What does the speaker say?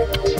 you.